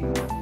Bye.